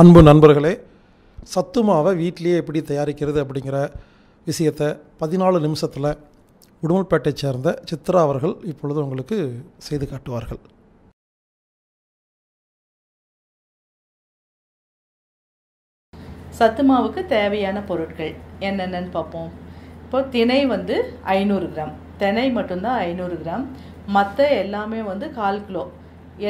அன்பு நண்பர்களே சத்து மாவை வீட்டிலேயே எப்படி தயாரிக்கிறது அப்படிங்கிற விஷயத்தை பதினாலு நிமிஷத்தில் உடுமல்பேட்டை சேர்ந்த சித்ரா அவர்கள் இப்பொழுது உங்களுக்கு செய்து காட்டுவார்கள். சத்து மாவுக்கு தேவையான பொருட்கள் என்னென்னு பார்ப்போம். இப்போ திணை வந்து ஐநூறு கிராம். திணை மட்டும்தான் ஐநூறு கிராம். மற்ற எல்லாமே வந்து கால் கிலோ.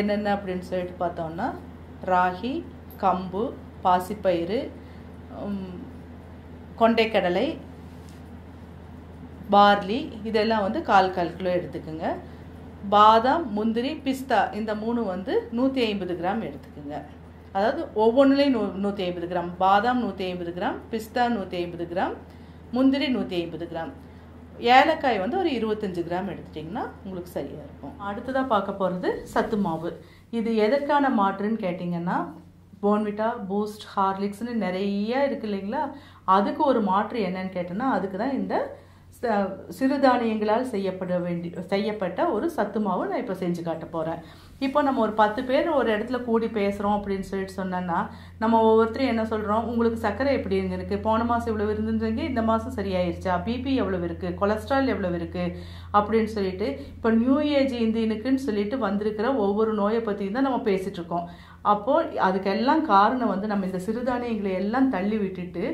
என்னென்ன அப்படின்னு சொல்லிட்டு பார்த்தோம்னா ராகி கம்பு பாசிப்பயிறு கொண்டைக்கடலை பார்லி இதெல்லாம் வந்து கால் கால் கிலோ எடுத்துக்கோங்க. பாதாம் முந்திரி பிஸ்தா இந்த மூணு வந்து நூற்றி ஐம்பது கிராம் எடுத்துக்கோங்க. அதாவது ஒவ்வொன்றுலேயும் நூ நூற்றி ஐம்பது கிராம். பாதாம் நூற்றி ஐம்பது கிராம் பிஸ்தா நூற்றி ஐம்பது கிராம் முந்திரி நூற்றி ஐம்பது கிராம். ஏலக்காய் வந்து ஒரு இருபத்தஞ்சு கிராம் எடுத்துட்டிங்கன்னா உங்களுக்கு சரியாக இருக்கும். அடுத்ததாக பார்க்க போகிறது சத்து மாவு. இது எதற்கான மாற்றுன்னு கேட்டிங்கன்னா போன்விட்டா பூஸ்ட் ஹார்லிக்ஸ்னு நிறைய இருக்கு இல்லைங்களா? அதுக்கு ஒரு மாற்று என்னன்னு கேட்டோன்னா அதுக்கு தான் இந்த சிறுதானியங்களால் செய்யப்பட வேண்டி செய்யப்பட்ட ஒரு சத்து மாவு நான் இப்போ செஞ்சு காட்ட போகிறேன் இப்போ நம்ம ஒரு பத்து பேர் ஒரு இடத்துல கூடி பேசுகிறோம் அப்படின்னு சொல்லிட்டு சொன்னோன்னா நம்ம ஒவ்வொருத்தரும் என்ன சொல்கிறோம் உங்களுக்கு சர்க்கரை எப்படி இருக்குது போன மாதம் இவ்வளோ இருந்துருந்தீங்க இந்த மாதம் சரியாயிருச்சா? பிபி எவ்வளோ இருக்குது கொலஸ்ட்ரால் எவ்வளோ இருக்குது அப்படின்னு சொல்லிட்டு இப்போ நியூ ஏஜ் இந்தியனுக்குன்னு சொல்லிட்டு வந்திருக்கிற ஒவ்வொரு நோயை பற்றியும் தான் நம்ம பேசிகிட்டு இருக்கோம். அப்போது அதுக்கெல்லாம் காரணம் வந்து நம்ம இந்த சிறுதானியங்களை எல்லாம் தள்ளி விட்டுட்டு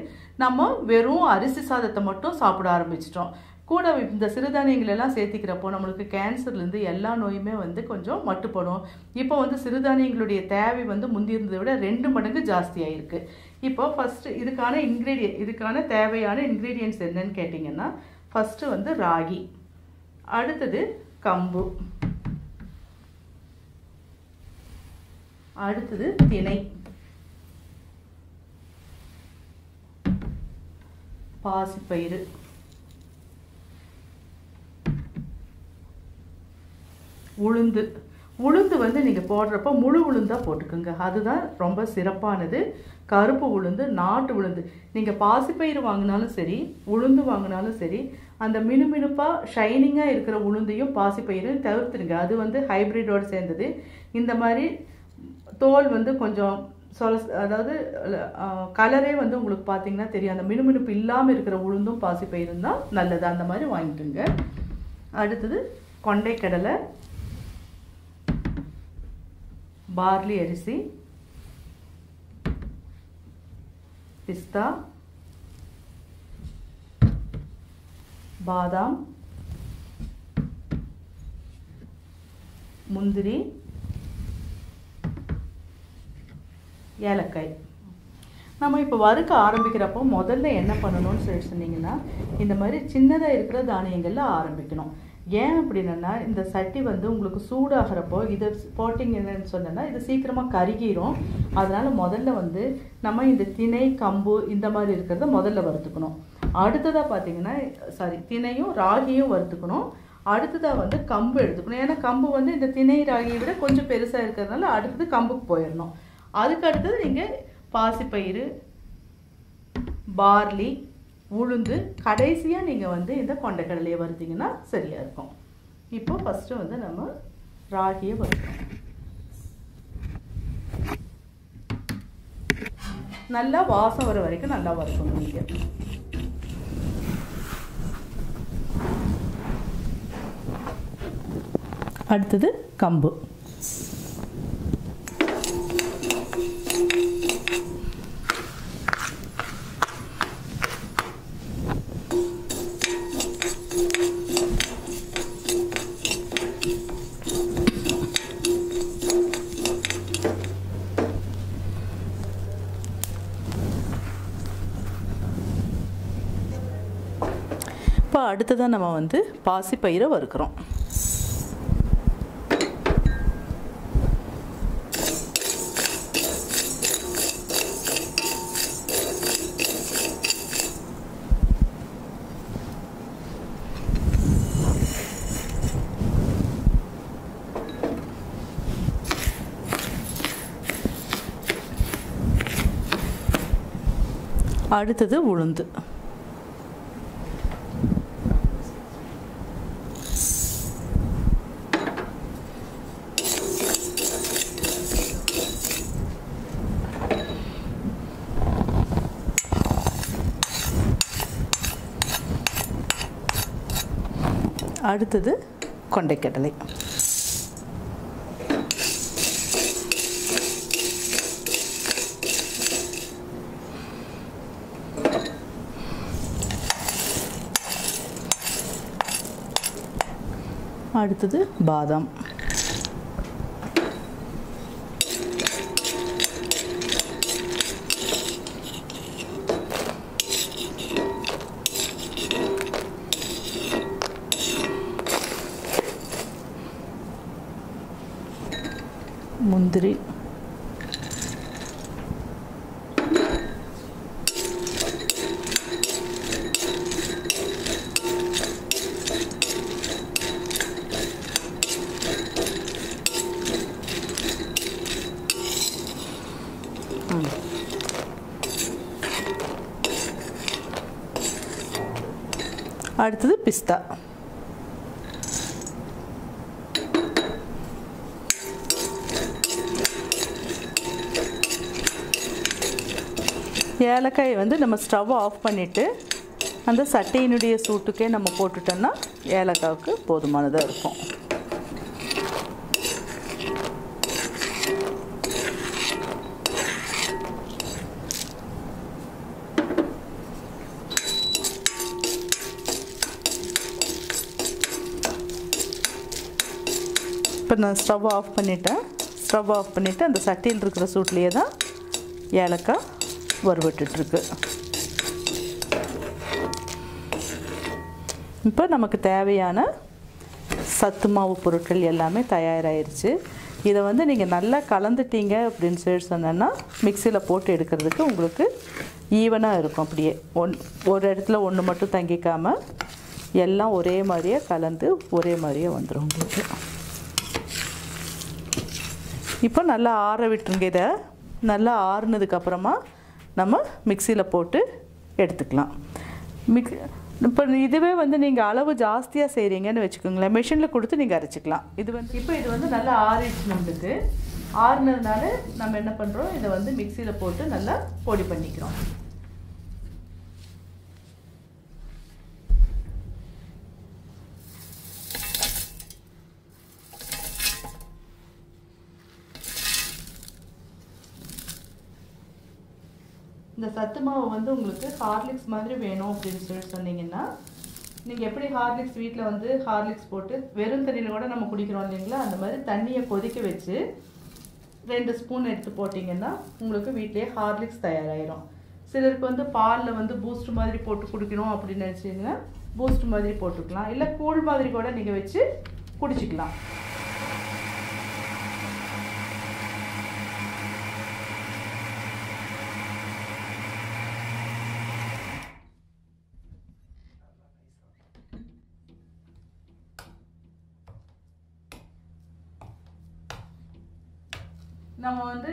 நம்ம வெறும் அரிசி சாதத்தை மட்டும் சாப்பிட ஆரம்பிச்சிட்டோம். கூட இந்த சிறுதானியங்கள் எல்லாம் சேர்த்திக்கிறப்போ நம்மளுக்கு கேன்சர்லேருந்து எல்லா நோயுமே வந்து கொஞ்சம் மட்டுப்படும். இப்போ வந்து சிறுதானியங்களுடைய தேவை வந்து முந்தி இருந்ததை விட ரெண்டு மடங்கு ஜாஸ்தியாக இருக்குது இப்போ ஃபஸ்ட்டு இதுக்கான இன்க்ரீடியன் இதுக்கான தேவையான இன்க்ரீடியன்ஸ் என்னன்னு கேட்டிங்கன்னா ஃபஸ்ட்டு வந்து ராகி அடுத்தது கம்பு. அடுத்தது திணை. பாசிப்பயிறு. உளுந்து. உளுந்து வந்து நீங்கள் போடுறப்ப முழு உளுந்தாக போட்டுக்கோங்க. அதுதான் ரொம்ப சிறப்பானது. கருப்பு உளுந்து நாட்டு உளுந்து. நீங்கள் பாசிப்பயிறு வாங்கினாலும் சரி உளுந்து வாங்கினாலும் சரி அந்த மினுமினுப்பாக ஷைனிங்காக இருக்கிற உளுந்தையும் பாசிப்பயிரும் தவிர்த்துருங்க அது வந்து ஹைப்ரிடோடு சேர்ந்தது. இந்த மாதிரி தோல் வந்து கொஞ்சம் சொல அதாவது கலரே வந்து உங்களுக்கு பார்த்தீங்கன்னா தெரியும். அந்த மினுமினுப்பு இல்லாமல் இருக்கிற உளுந்தும் பாசிப்பயிரும் தான் நல்லது. அந்த மாதிரி வாங்கிக்கோங்க. அடுத்தது கொண்டைக்கடலை பார்லி அரிசி பிஸ்தா பாதாம் முந்திரி ஏலக்காய். நம்ம இப்போ வறுக்க ஆரம்பிக்கிறப்போ முதல்ல என்ன பண்ணணும்னு சொல்லி சொன்னீங்கன்னா இந்த மாதிரி சின்னதாக இருக்கிற தானியங்களில் ஆரம்பிக்கணும். ஏன் அப்படின்னா இந்த சட்டி வந்து உங்களுக்கு சூடாகிறப்போ இதை போட்டிங்கன்னு சொன்னேன்னா இது சீக்கிரமாக கருகிரும். அதனால் முதல்ல வந்து நம்ம இந்த திணை கம்பு இந்த மாதிரி இருக்கிறத முதல்ல வறுத்துக்கணும். அடுத்ததாக பார்த்தீங்கன்னா சாரி திணையும் ராகியும் வறுத்துக்கணும். அடுத்ததாக வந்து கம்பு எடுத்துக்கணும். ஏன்னா கம்பு வந்து இந்த திணை ராகியை விட கொஞ்சம் பெருசாக இருக்கிறதுனால அடுத்தது கம்புக்கு போயிடணும். அதுக்கு அடுத்தது நீங்கள் பாசிப்பயிறு பார்லி உளுந்து கடைசியாக நீங்கள் வந்து இந்த கொண்டைக்கடலையை வறுத்தீங்கன்னா சரியாக இருக்கும். இப்போ ஃபஸ்ட்டு வந்து நம்ம ராகியை வருத்தோம் நல்லா வாசம் வர வரைக்கும் நல்லா வறுக்கணும் நீங்கள் அடுத்தது கம்பு. அடுத்ததான் நம்ம வந்து பாசிப்பயிரை வறுக்கிறோம். அடுத்தது உளுந்து. அடுத்தது கொண்டைக்கடலை. அடுத்தது பாதாம் முந்திரி அடுத்தது பிஸ்தா. ஏலக்காயை வந்து நம்ம ஸ்டவ் ஆஃப் பண்ணிவிட்டு அந்த சட்டையினுடைய சூட்டுக்கே நம்ம போட்டுட்டோம்னா ஏலக்காவுக்கு போதுமானதாக இருக்கும். நான் ஸ்டவ் ஆஃப் பண்ணிட்டேன். ஸ்டவ் ஆஃப் பண்ணிவிட்டு அந்த சட்டியில் இருக்கிற சூட்லேயே தான் ஏலக்காய் வறுவிட்டுருக்கு இப்போ நமக்கு தேவையான சத்து மாவு பொருட்கள் எல்லாமே தயாராகிருச்சு இதை வந்து நீங்கள் நல்லா கலந்துட்டீங்க அப்படின்னு சொல்லி சொன்னேன்னா மிக்சியில் போட்டு எடுக்கிறதுக்கு உங்களுக்கு ஈவனாக இருக்கும் அப்படியே. ஒன் ஒரு இடத்துல ஒன்று மட்டும் தங்கிக்காமல் எல்லாம் ஒரே மாதிரியே கலந்து ஒரே மாதிரியே வந்துடும் உங்களுக்கு. இப்போ நல்லா ஆற விட்டுருங்க இதை. நல்லா ஆறுனதுக்கப்புறமா நம்ம மிக்சியில் போட்டு எடுத்துக்கலாம். மிக் இப்போ இதுவே வந்து நீங்கள் அளவு ஜாஸ்தியாக செய்கிறீங்கன்னு வச்சுக்கோங்களேன். மிஷினில் கொடுத்து நீங்கள் அரைச்சிக்கலாம். இது வந்து இப்போ இது வந்து நல்லா ஆறிடுச்சு நம்மளுக்கு. ஆறுனதுனால நம்ம என்ன பண்ணுறோம் இதை வந்து மிக்சியில் போட்டு நல்லா பொடி பண்ணிக்கிறோம். இந்த சத்து மாவு வந்து உங்களுக்கு ஹார்லிக்ஸ் மாதிரி வேணும் அப்படின்னு சொல்லி சொன்னீங்கன்னா நீங்கள் எப்படி ஹார்லிக்ஸ் வீட்டில் வந்து ஹார்லிக்ஸ் போட்டு வெறும் தண்ணியில் கூட நம்ம குடிக்கிறோம் இல்லைங்களா? அந்த மாதிரி தண்ணியை கொதிக்க வச்சு ரெண்டு ஸ்பூன் எடுத்து போட்டிங்கன்னா உங்களுக்கு வீட்லேயே ஹார்லிக்ஸ் தயாராகிடும் சிலருக்கு வந்து பாலில் வந்து பூஸ்ட் மாதிரி போட்டு குடிக்கணும் அப்படின்னு நினச்சிங்கன்னா பூஸ்ட் மாதிரி போட்டுக்கலாம். இல்லை கூழ் மாதிரி கூட நீங்கள் வச்சு குடிச்சிக்கலாம் நம்ம வந்து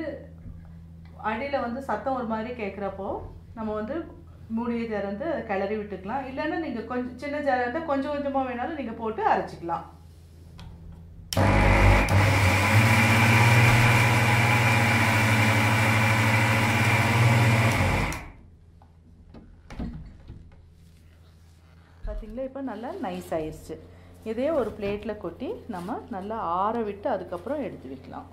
அடியில் வந்து சத்தம் ஒரு மாதிரி கேட்குறப்போ நம்ம வந்து மூடியை திறந்து கிளறி விட்டுக்கலாம். இல்லைன்னா நீங்கள் கொஞ்சம் சின்ன ஜாராக இருந்தால் கொஞ்சம் கொஞ்சமாக வேணாலும் நீங்கள் போட்டு அரைச்சிக்கலாம். பார்த்தீங்களா இப்போ நல்லா நைஸ் ஆயிடுச்சு இதே ஒரு பிளேட்டில் கொட்டி நம்ம நல்லா ஆற விட்டு அதுக்கப்புறம் எடுத்து வைக்கலாம்.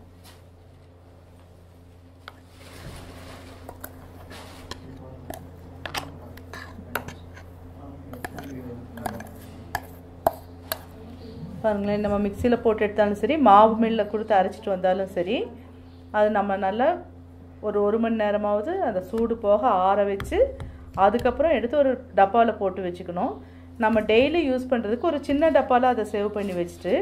பாருங்களேன் நம்ம மிக்சியில் போட்டு எடுத்தாலும் சரி மாவு மில்லில் கொடுத்து அரைச்சிட்டு வந்தாலும் சரி அது நம்ம நல்லா ஒரு ஒரு மணி நேரமாவது அந்த சூடு போக ஆற வச்சு அதுக்கப்புறம் எடுத்து ஒரு டப்பாவில் போட்டு வச்சுக்கணும். நம்ம டெய்லி யூஸ் பண்ணுறதுக்கு ஒரு சின்ன டப்பாவில் அதை சேவ் பண்ணி வச்சுட்டு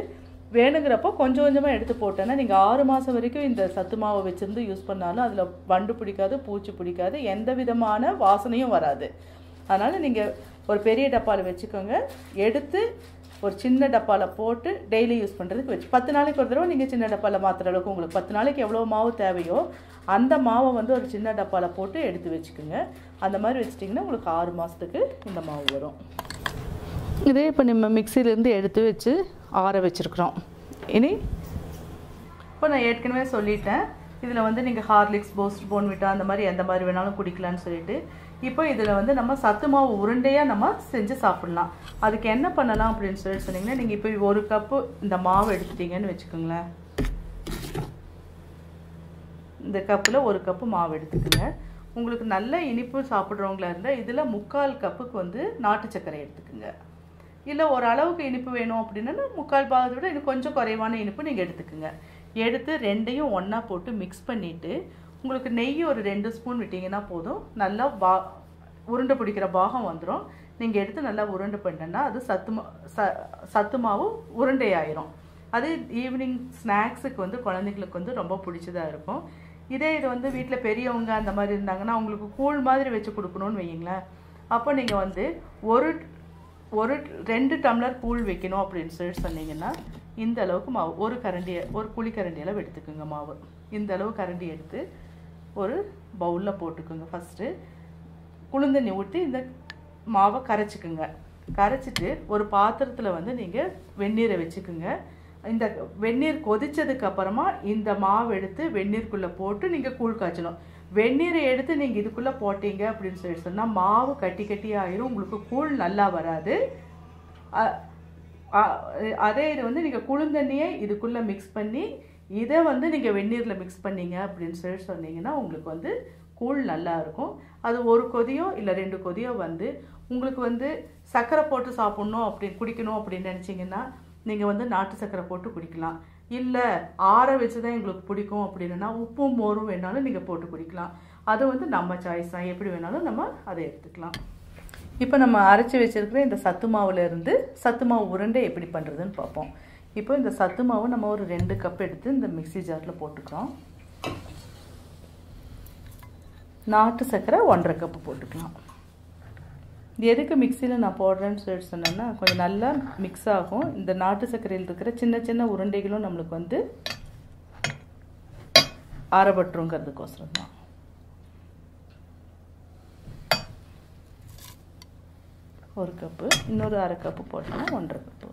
வேணுங்கிறப்போ கொஞ்சம் கொஞ்சமாக எடுத்து போட்டேன்னா நீங்கள் ஆறு மாதம் வரைக்கும் இந்த சத்து மாவை வச்சுருந்து யூஸ் பண்ணாலும் அதில் வண்டு பிடிக்காது பூச்சி பிடிக்காது எந்த விதமான வாசனையும் வராது. அதனால் நீங்கள் ஒரு பெரிய டப்பாவில் வச்சுக்கோங்க. எடுத்து ஒரு சின்ன டப்பாவில் போட்டு டெய்லி யூஸ் பண்ணுறதுக்கு வச்சு. பத்து நாளைக்கு ஒரு தடவை நீங்கள் சின்ன டப்பாவில் மாற்றுற அளவுக்கு உங்களுக்கு பத்து நாளைக்கு எவ்வளோ மாவு தேவையோ அந்த மாவை வந்து ஒரு சின்ன டப்பாவில் போட்டு எடுத்து வச்சுக்கோங்க. அந்த மாதிரி வச்சிட்டிங்கன்னா உங்களுக்கு ஆறு மாதத்துக்கு இந்த மாவு வரும். இதே இப்போ நம்ம மிக்சிலேருந்து எடுத்து வச்சு ஆற வச்சுருக்குறோம். இனி இப்போ நான் ஏற்கனவே சொல்லிட்டேன். இதில் வந்து நீங்கள் ஹார்லிக்ஸ் போஸ்ட் போன்விட்டா அந்த மாதிரி எந்த மாதிரி வேணாலும் குடிக்கலான்னு சொல்லிட்டு இப்போ இதில் வந்து நம்ம சத்து மாவு உருண்டையாக நம்ம செஞ்சு சாப்பிட்லாம். அதுக்கு என்ன பண்ணலாம் அப்படின்னு சொல்லி சொன்னீங்கன்னா நீங்கள் இப்போ ஒரு கப்பு இந்த மாவு எடுத்துட்டீங்கன்னு வச்சுக்கோங்களேன். இந்த கப்பில் ஒரு கப்பு மாவு எடுத்துக்கோங்க. உங்களுக்கு நல்ல இனிப்பு சாப்பிட்றவங்களா இருந்தால் இதில் முக்கால் கப்புக்கு வந்து நாட்டு சர்க்கரை எடுத்துக்கோங்க. இல்லை ஒரு அளவுக்கு இனிப்பு வேணும் அப்படின்னா முக்கால் பாகத்தை விட இன்னும் கொஞ்சம் குறைவான இனிப்பு நீங்கள் எடுத்துக்கோங்க. எடுத்து ரெண்டையும் ஒன்றா போட்டு மிக்ஸ் பண்ணிவிட்டு உங்களுக்கு நெய் ஒரு ரெண்டு ஸ்பூன் விட்டிங்கன்னா போதும். நல்லா வா உருண்டை பிடிக்கிற பாகம் வந்துடும் நீங்கள் எடுத்து நல்லா உருண்டை பண்ணனா அது சத்து மா ச சத்து மாவு உருண்டை அது ஈவினிங் ஸ்நாக்ஸுக்கு வந்து குழந்தைங்களுக்கு வந்து ரொம்ப பிடிச்சதாக இருக்கும். இதே இது வந்து வீட்டில் பெரியவங்க அந்த மாதிரி இருந்தாங்கன்னா அவங்களுக்கு கூழ் மாதிரி வச்சு கொடுக்கணும்னு வைங்களேன் அப்போ நீங்கள் வந்து ஒரு ஒரு ரெண்டு டம்ளர் கூழ் வைக்கணும் அப்படின்னு சொல்லி சொன்னீங்கன்னா இந்த அளவுக்கு மாவு ஒரு கரண்டியை ஒரு குழி கரண்டியளவு எடுத்துக்கோங்க மாவு. இந்த அளவு கரண்டி எடுத்து ஒரு பவுலில் போட்டுக்கோங்க ஃபஸ்ட்டு குளுந்தண்ணி ஊற்றி இந்த மாவை கரைச்சிக்குங்க. கரைச்சிட்டு ஒரு பாத்திரத்தில் வந்து நீங்கள் வெந்நீரை வச்சுக்குங்க. இந்த வெந்நீர் கொதிச்சதுக்கு அப்புறமா இந்த மாவு எடுத்து வெந்நீருக்குள்ளே போட்டு நீங்கள் கூழ் காய்ச்சணும். வெந்நீரை எடுத்து நீங்கள் இதுக்குள்ளே போட்டீங்க அப்படின்னு சொல்லி சொன்னால் மாவு கட்டி கட்டி ஆயிரும். உங்களுக்கு கூழ் நல்லா வராது. அதே இது வந்து நீங்கள் குளுந்தண்ணியை இதுக்குள்ளே மிக்ஸ் பண்ணி இதை வந்து நீங்கள் வெந்நீரில் மிக்ஸ் பண்ணீங்க அப்படின்னு சொல்லி சொன்னீங்கன்னா உங்களுக்கு வந்து கூழ் நல்லாயிருக்கும் அது ஒரு கொதியோ இல்லை ரெண்டு கொதியோ வந்து உங்களுக்கு வந்து சர்க்கரை போட்டு சாப்பிட்ணும் அப்படி குடிக்கணும் அப்படின்னு நினச்சிங்கன்னா நீங்கள் வந்து நாட்டு சர்க்கரை போட்டு குடிக்கலாம். இல்லை ஆற வச்சு தான் எங்களுக்கு பிடிக்கும் அப்படின்னா உப்பும் மோரும் வேணாலும் நீங்கள் போட்டு குடிக்கலாம். அது வந்து நம்ம சாய்ஸ் தான். எப்படி வேணாலும் நம்ம அதை எடுத்துக்கலாம். இப்போ நம்ம அரைச்சி வச்சிருக்கிற இந்த சத்து மாவுலேருந்து சத்து மாவு உருண்டை எப்படி பண்ணுறதுன்னு பார்ப்போம். இப்போ இந்த சத்து மாவு நம்ம ஒரு ரெண்டு கப் எடுத்து இந்த மிக்ஸி ஜாரில் போட்டுக்கிறோம். நாட்டு சர்க்கரை ஒன்றரை கப்பு போட்டுக்கலாம். இது எதுக்கு மிக்சியில் நான் போடுறேன்னு சொல்லிட்டு சொன்னேன்னா கொஞ்சம் நல்லா மிக்ஸ் ஆகும். இந்த நாட்டு சர்க்கரையில் இருக்கிற சின்ன சின்ன உருண்டைகளும் நம்மளுக்கு வந்து ஆரப்பட்டுருங்கிறதுக்கோசரம் தான். ஒரு கப்பு இன்னொரு அரை கப்பு போட்டோம்னா ஒன்றரை கப்பு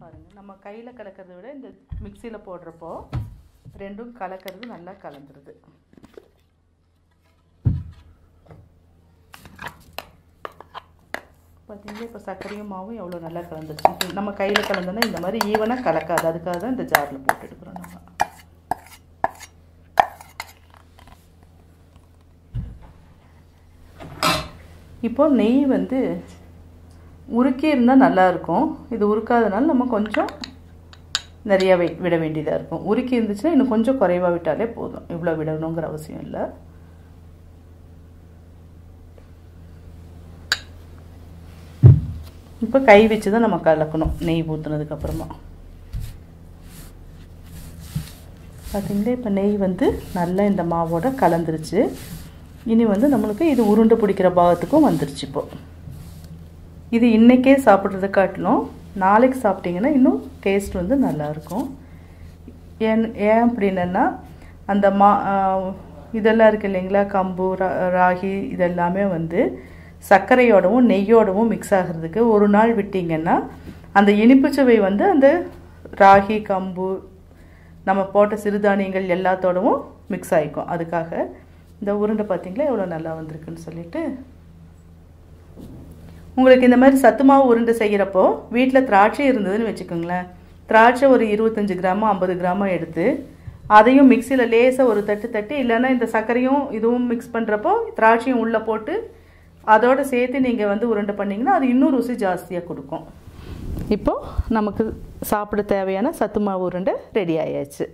பாருங்க நம்ம கையில் கலக்கிறத விட இந்த மிக்சியில் போடுறப்போ ரெண்டும் கலக்கிறது நல்லா கலந்துருது. பார்த்தீங்களா இப்போ சர்க்கரையும் மாவும் எவ்வளோ நல்லா கலந்துருச்சு. நம்ம கையில் கலந்தோன்னா இந்த மாதிரி ஈவனாக கலக்காது. அதுக்காக தான் இந்த ஜாரில் போட்டு எடுக்கிறோம் நம்ம. இப்போ நெய் வந்து உருக்கி இருந்தால் நல்லாயிருக்கும் இது உருக்காதனால நம்ம கொஞ்சம் நிறையா விட வேண்டியதாக இருக்கும். உருக்கி இருந்துச்சுன்னா இன்னும் கொஞ்சம் குறைவாக விட்டாலே போதும். இவ்வளோ விடணுங்கிற அவசியம் இல்லை. இப்போ கை வச்சு தான் நம்ம கலக்கணும். நெய் ஊற்றுனதுக்கப்புறமா பார்த்தீங்களா இப்போ நெய் வந்து நல்லா இந்த மாவோட கலந்துருச்சு. இனி வந்து நம்மளுக்கு இது உருண்டை பிடிக்கிற பாகத்துக்கும் வந்துருச்சு இப்போது இது இன்றைக்கே சாப்பிட்றது காட்டிலும் நாளைக்கு சாப்பிட்டீங்கன்னா இன்னும் டேஸ்ட் வந்து நல்லாயிருக்கும். ஏன் ஏன் அப்படின்னா அந்த மா இதெல்லாம் இருக்குது இல்லைங்களா கம்பு ரா ராகி இதெல்லாமே வந்து சர்க்கரையோடவும் நெய்யோடவும் மிக்ஸ் ஆகிறதுக்கு ஒரு நாள் விட்டிங்கன்னா அந்த இனிப்பு சுவை வந்து அந்த ராகி கம்பு நம்ம போட்ட சிறுதானியங்கள் எல்லாத்தோடவும் மிக்ஸ் ஆகிக்கும் அதுக்காக இந்த உருண்டை பார்த்தீங்களா எவ்வளோ நல்லா வந்திருக்குன்னு சொல்லிட்டு உங்களுக்கு இந்த மாதிரி சத்து மாவு உருண்டை செய்கிறப்போ வீட்டில் திராட்சை இருந்ததுன்னு வச்சுக்கோங்களேன். திராட்சை ஒரு இருபத்தஞ்சி கிராமோ ஐம்பது கிராமோ எடுத்து அதையும் மிக்சியில் லேசாக ஒரு தட்டு தட்டி இல்லைன்னா இந்த சர்க்கரையும் இதுவும் மிக்ஸ் பண்ணுறப்போ திராட்சையும் உள்ளே போட்டு அதோடு சேர்த்து நீங்கள் வந்து உருண்டை பண்ணிங்கன்னா அது இன்னும் ருசி ஜாஸ்தியாக கொடுக்கும். இப்போது நமக்கு சாப்பிட தேவையான சத்து மாவு உருண்டை ரெடி ஆயாச்சு.